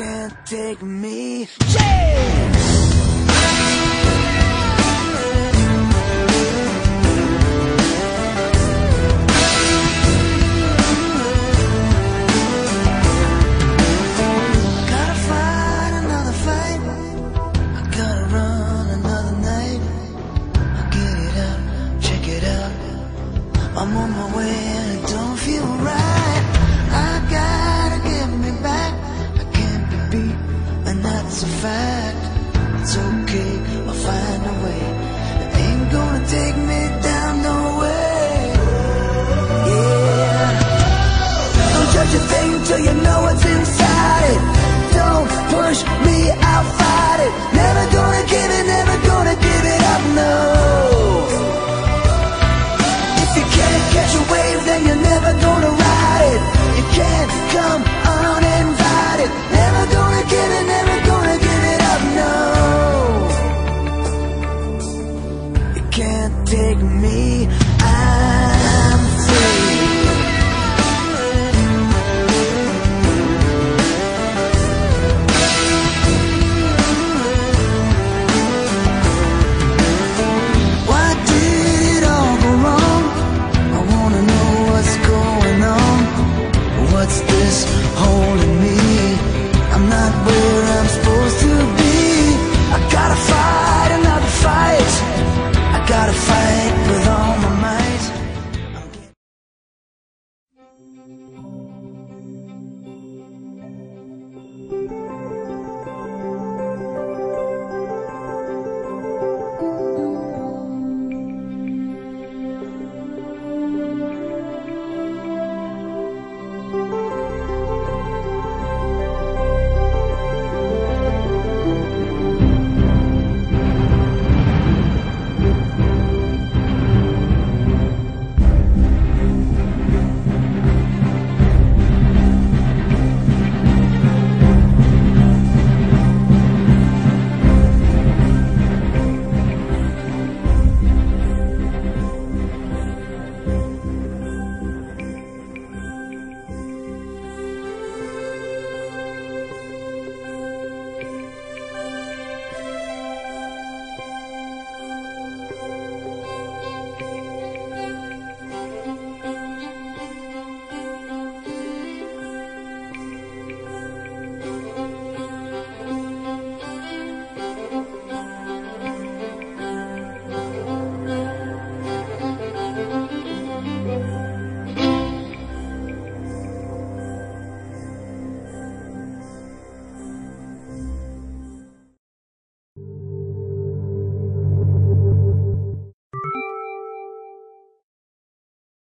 can't take me. Yeah! Gotta fight another fight. I gotta run another night. I get it out, check it out. I'm on my way and it don't feel right. That's a fact. It's okay, I'll find a way. It ain't gonna take me can't take me